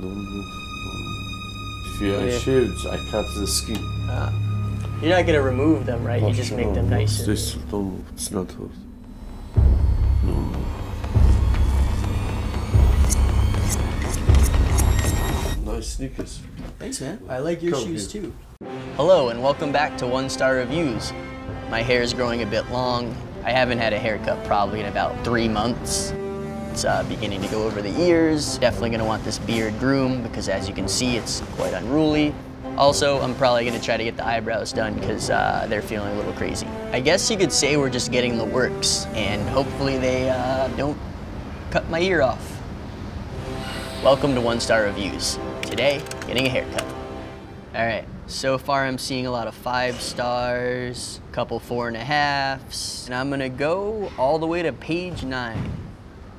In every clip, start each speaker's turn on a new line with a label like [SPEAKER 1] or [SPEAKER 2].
[SPEAKER 1] If you I
[SPEAKER 2] Yeah.
[SPEAKER 1] shaved, I cut the skin.
[SPEAKER 2] Ah. You're not gonna remove them, right? You
[SPEAKER 1] Oh,
[SPEAKER 2] just
[SPEAKER 1] shut
[SPEAKER 2] make them nicer.
[SPEAKER 1] This, don't move. It's not hurt. Nice sneakers.
[SPEAKER 2] Thanks, man. I like your
[SPEAKER 1] Come
[SPEAKER 2] shoes
[SPEAKER 1] here.
[SPEAKER 2] too. Hello, and welcome back to One Star Reviews. My hair is growing a bit long. I haven't had a haircut probably in about three months. It's uh, beginning to go over the ears. Definitely gonna want this beard groomed because as you can see, it's quite unruly. Also, I'm probably gonna try to get the eyebrows done because uh, they're feeling a little crazy. I guess you could say we're just getting the works and hopefully they uh, don't cut my ear off. Welcome to One Star Reviews. Today, getting a haircut. All right, so far I'm seeing a lot of five stars, a couple four and a halves, and I'm gonna go all the way to page nine.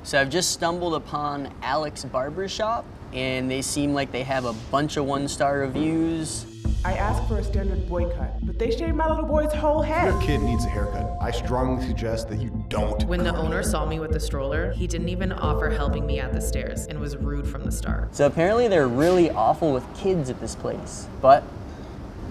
[SPEAKER 2] So I've just stumbled upon Alex Barbershop, and they seem like they have a bunch of one star reviews.
[SPEAKER 3] I asked for a standard boy cut, but they shaved my little boy's whole head.
[SPEAKER 4] Your kid needs a haircut. I strongly suggest that you don't.
[SPEAKER 5] When the owner saw me with the stroller, he didn't even offer helping me at the stairs and was rude from the start.
[SPEAKER 2] So apparently they're really awful with kids at this place, but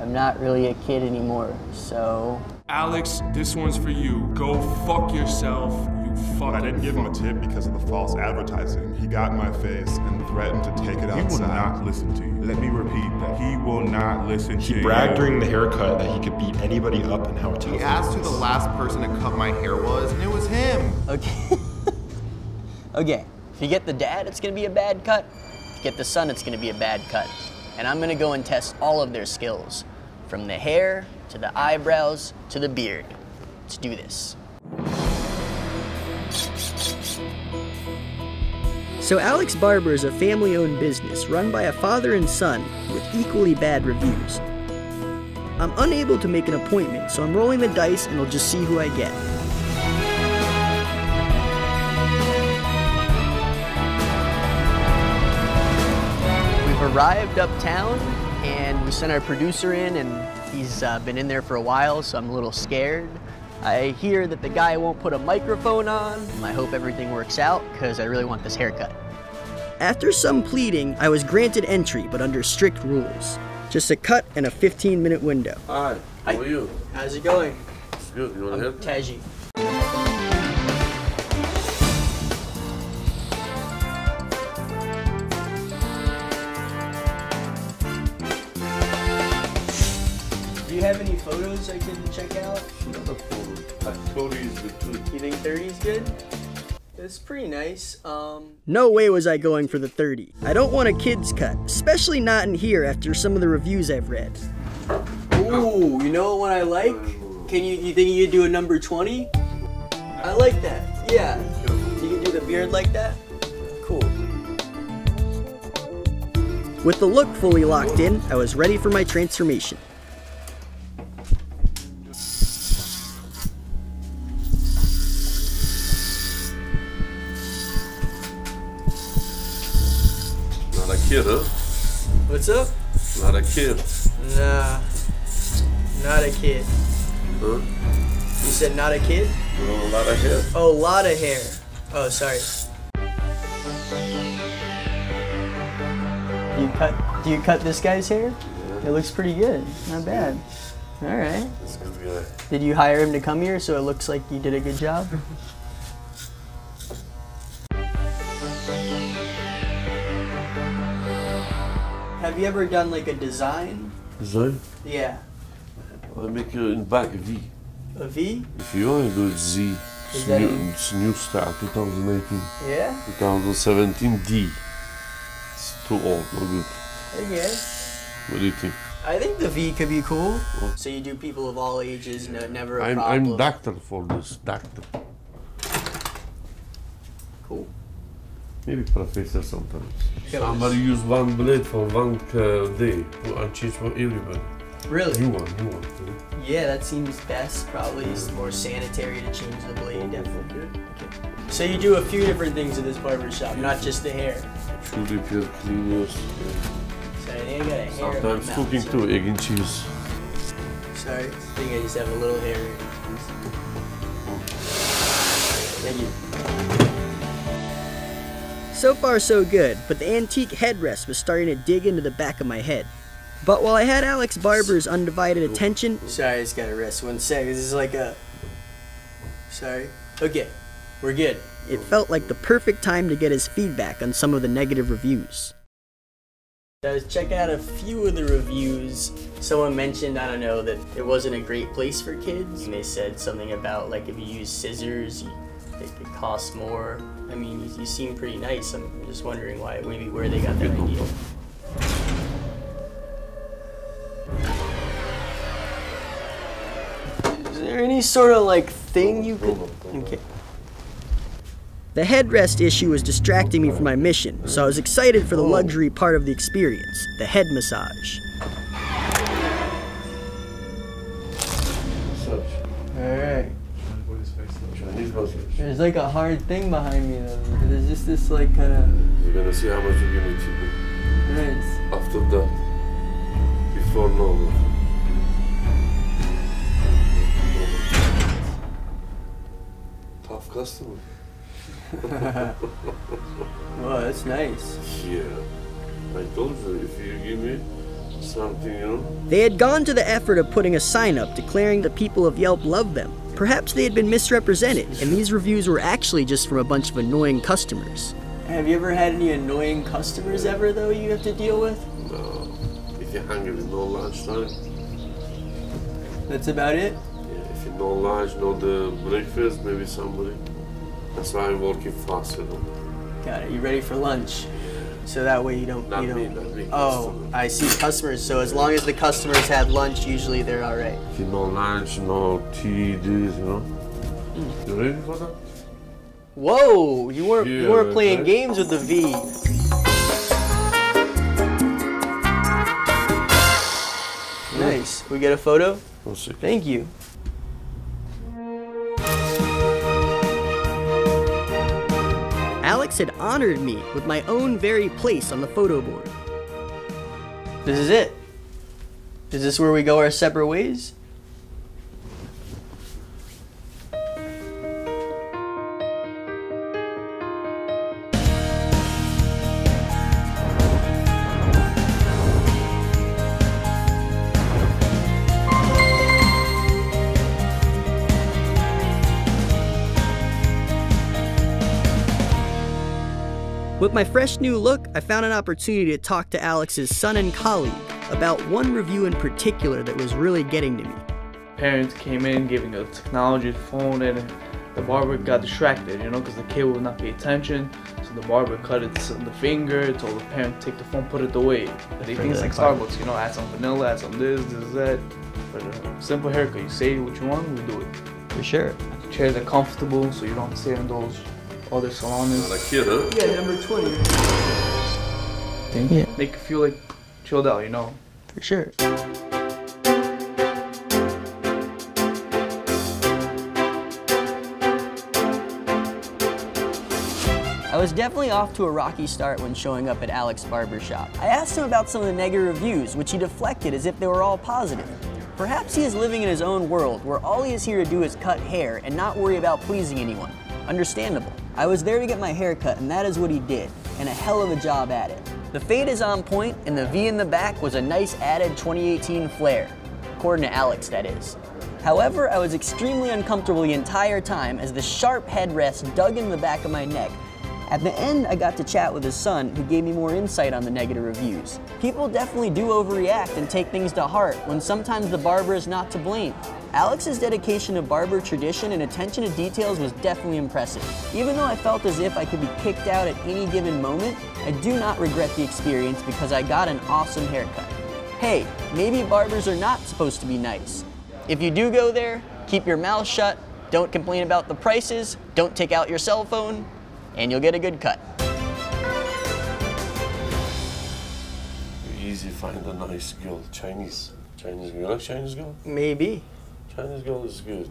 [SPEAKER 2] I'm not really a kid anymore, so
[SPEAKER 6] Alex, this one's for you. Go fuck yourself, you fucking
[SPEAKER 7] I didn't give him a tip because of the false advertising. He got in my face and threatened to take it out.
[SPEAKER 8] He
[SPEAKER 7] outside.
[SPEAKER 8] will not listen to you. Let me repeat that. He will not listen to you.
[SPEAKER 4] He bragged during the haircut that he could beat anybody up and how tough
[SPEAKER 9] He
[SPEAKER 4] he
[SPEAKER 9] asked who the last person to cut my hair was, and it was him.
[SPEAKER 2] Okay. okay. If you get the dad, it's gonna be a bad cut. If you get the son, it's gonna be a bad cut. And I'm gonna go and test all of their skills, from the hair to the eyebrows to the beard. Let's do this. So Alex Barber is a family-owned business run by a father and son with equally bad reviews. I'm unable to make an appointment, so I'm rolling the dice and I'll just see who I get. We've arrived uptown and we sent our producer in and he's uh, been in there for a while so I'm a little scared. I hear that the guy won't put a microphone on. I hope everything works out because I really want this haircut. After some pleading, I was granted entry but under strict rules. Just a cut and a 15 minute window.
[SPEAKER 1] Hi. How are you?
[SPEAKER 2] How's it going?
[SPEAKER 1] It's good. You want to help?
[SPEAKER 2] Taji. You have any photos I can check out?
[SPEAKER 1] Not a photo. I told you it's the.
[SPEAKER 2] You think 30 is good? It's pretty nice. Um No way was I going for the 30. I don't want a kid's cut, especially not in here after some of the reviews I've read. Ooh, you know what I like? Can you you think you could do a number 20? I like that. Yeah. You can do the beard like that? Cool. With the look fully locked in, I was ready for my transformation.
[SPEAKER 1] Kid, huh?
[SPEAKER 2] What's up?
[SPEAKER 1] Not a kid.
[SPEAKER 2] Nah. Not a kid.
[SPEAKER 1] Huh?
[SPEAKER 2] You said not a kid?
[SPEAKER 1] You want a lot of hair?
[SPEAKER 2] Oh, lot of hair. Oh, sorry. Do you cut? Do you cut this guy's hair? It looks pretty good. Not bad. All right.
[SPEAKER 1] It's good guy.
[SPEAKER 2] Did you hire him to come here so it looks like you did a good job? Have you ever done like a design?
[SPEAKER 1] Design?
[SPEAKER 2] Yeah.
[SPEAKER 1] I'll make it in back V.
[SPEAKER 2] A V?
[SPEAKER 1] If you want to do it Z, it's new,
[SPEAKER 2] a-
[SPEAKER 1] it's new start 2019.
[SPEAKER 2] Yeah.
[SPEAKER 1] 2017 D. It's too old, no good.
[SPEAKER 2] I guess.
[SPEAKER 1] What do you think?
[SPEAKER 2] I think the V could be cool. So you do people of all ages, no, never a
[SPEAKER 1] I'm,
[SPEAKER 2] problem.
[SPEAKER 1] I'm doctor for this, doctor.
[SPEAKER 2] Cool.
[SPEAKER 1] Maybe professor sometimes.
[SPEAKER 2] Yeah,
[SPEAKER 1] Somebody use one blade for one uh, day to change for everybody.
[SPEAKER 2] Really?
[SPEAKER 1] New one, new one. huh?
[SPEAKER 2] Yeah, that seems best. Probably it's more sanitary to change the blade. Definitely. Okay. So you do a few different things at this barber shop, not just the hair.
[SPEAKER 1] Shoe repair, cleaners.
[SPEAKER 2] So I I got a hair.
[SPEAKER 1] Sometimes cooking
[SPEAKER 2] so-
[SPEAKER 1] too, egg and cheese.
[SPEAKER 2] Sorry, I think I just have a little hair. Thank you. So far, so good, but the antique headrest was starting to dig into the back of my head. But while I had Alex Barber's undivided attention. Sorry, I just gotta rest one sec. This is like a. Sorry. Okay, we're good. It felt like the perfect time to get his feedback on some of the negative reviews. I was checking out a few of the reviews. Someone mentioned, I don't know, that it wasn't a great place for kids. And they said something about, like, if you use scissors, you, it could cost more. I mean, you, you seem pretty nice. I'm just wondering why, maybe where they got that idea. Is there any sort of, like, thing you could... Okay. The headrest issue was distracting me from my mission, so I was excited for the luxury part of the experience the head massage. Alright.
[SPEAKER 1] Chinese massage.
[SPEAKER 2] There's like a hard thing behind me though. There's just this like kind of.
[SPEAKER 1] You're gonna see how much you're gonna achieve
[SPEAKER 2] Nice.
[SPEAKER 1] after that. Before no. Tough customer.
[SPEAKER 2] Oh, that's nice.
[SPEAKER 1] Yeah. I told you if you give me something, you know.
[SPEAKER 2] They had gone to the effort of putting a sign up declaring the people of Yelp loved them. Perhaps they had been misrepresented, and these reviews were actually just from a bunch of annoying customers. Have you ever had any annoying customers ever, though, you have to deal with?
[SPEAKER 1] No. If you're hungry, no lunchtime.
[SPEAKER 2] That's about it?
[SPEAKER 1] Yeah, if you no lunch, no the breakfast, maybe somebody. That's why I'm working fast, you know.
[SPEAKER 2] Got it. You ready for lunch? So that way you don't.
[SPEAKER 1] Not
[SPEAKER 2] you
[SPEAKER 1] me,
[SPEAKER 2] don't.
[SPEAKER 1] not me.
[SPEAKER 2] Oh,
[SPEAKER 1] customer.
[SPEAKER 2] I see. Customers. So as long as the customers had lunch, usually they're all right.
[SPEAKER 1] If you no lunch, no tea, this, you know.
[SPEAKER 2] Hmm.
[SPEAKER 1] You ready for that?
[SPEAKER 2] Whoa! You weren't you weren't playing
[SPEAKER 1] right.
[SPEAKER 2] games with the V. Nice. We get a photo. Thank you. Alex had honored me with my own very place on the photo board. This is it. Is this where we go our separate ways? My fresh new look, I found an opportunity to talk to Alex's son and colleague about one review in particular that was really getting to me.
[SPEAKER 10] parents came in giving a technology phone and the barber got distracted you know because the kid would not pay attention so the barber cut it to the finger told the parent take the phone put it away they think it's like starbucks you know add some vanilla add some this this that but a simple haircut you say what you want we do it
[SPEAKER 2] For sure.
[SPEAKER 10] the chairs are comfortable so you don't sit in those other salons
[SPEAKER 1] Not a kid, huh?
[SPEAKER 2] Yeah, number 20.
[SPEAKER 10] thing
[SPEAKER 2] Yeah.
[SPEAKER 10] make you feel like chilled out you know
[SPEAKER 2] For sure. I was definitely off to a rocky start when showing up at Alex Barber Shop. I asked him about some of the negative reviews, which he deflected as if they were all positive. Perhaps he is living in his own world where all he is here to do is cut hair and not worry about pleasing anyone. Understandable. I was there to get my hair cut, and that is what he did, and a hell of a job at it. The fade is on point, and the V in the back was a nice added 2018 flair. According to Alex, that is. However, I was extremely uncomfortable the entire time as the sharp headrest dug in the back of my neck. At the end, I got to chat with his son, who gave me more insight on the negative reviews. People definitely do overreact and take things to heart when sometimes the barber is not to blame. Alex's dedication to barber tradition and attention to details was definitely impressive. Even though I felt as if I could be kicked out at any given moment, I do not regret the experience because I got an awesome haircut. Hey, maybe barbers are not supposed to be nice. If you do go there, keep your mouth shut, don't complain about the prices, don't take out your cell phone, and you'll get a good cut.
[SPEAKER 1] Easy to find a nice girl, Chinese. Chinese girl. Like Chinese girl?
[SPEAKER 2] Maybe.
[SPEAKER 1] Chinese girl is good.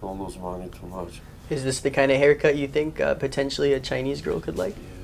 [SPEAKER 1] Don't lose money too much.
[SPEAKER 2] Is this the kind of haircut you think uh, potentially a Chinese girl could like?
[SPEAKER 1] Yeah.